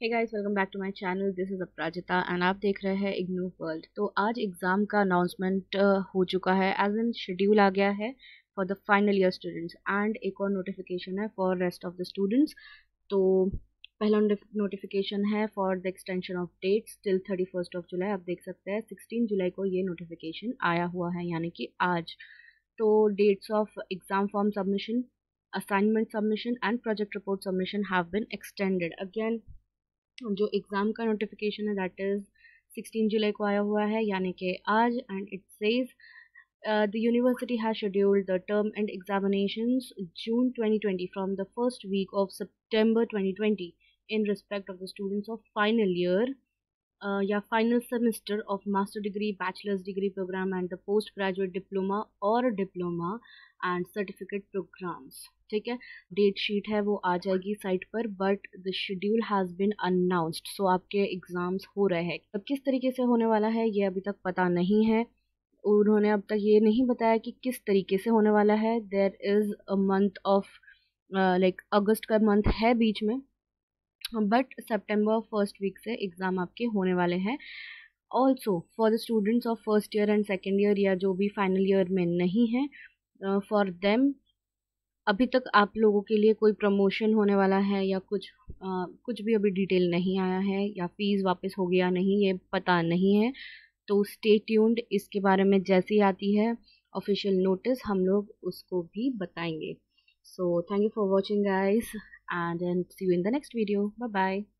Hey guys welcome back to my channel this is Aparajita and आप देख रहे हैं इग्नू वर्ल्ड तो आज एग्ज़ाम का अनाउंसमेंट हो चुका है. एज एन शेड्यूल आ गया है for the final year students and एक और नोटिफिकेशन है for rest of the students तो पहला नोटिफिकेशन है for the extension of dates till thirty first of July आप देख सकते हैं सिक्सटीन जुलाई को ये नोटिफिकेशन आया हुआ है, यानी कि आज. तो dates of exam form submission assignment submission and project report submission have been extended. Again जो एग्ज़ाम का नोटिफिकेशन है दैट इज़ सिक्सटीन जुलाई को आया हुआ है, यानी कि आज and it says the university has scheduled the term end examination June 2020 from the first week of September 2020 in respect of the students of final year या final semester of master degree bachelors degree program and the post graduate diploma और diploma and certificate programmes ठीक है? Date sheet है, वो आ जाएगी site पर but the schedule has been announced so आपके exams हो रहे हैं। अब किस तरीके से होने वाला है, ये अभी तक पता नहीं है। उन्होंने अब तक ये नहीं बताया कि किस तरीके से होने वाला है। There is a month of like अगस्त का मंथ है बीच में। बट सेप्टेम्बर फ़र्स्ट वीक से एग्ज़ाम आपके होने वाले हैं। Also for the students of first year and second year या जो भी फाइनल ईयर में नहीं है फॉर uh, देम अभी तक आप लोगों के लिए कोई प्रमोशन होने वाला है या कुछ आ, कुछ भी अभी डिटेल नहीं आया है या फ़ीस वापस हो गया नहीं ये पता नहीं है तो स्टे ट्यून्ड इसके बारे में जैसे आती है ऑफिशियल नोटिस हम लोग उसको भी बताएँगे। So thank you for watching guys and then see you in the next video. Bye bye.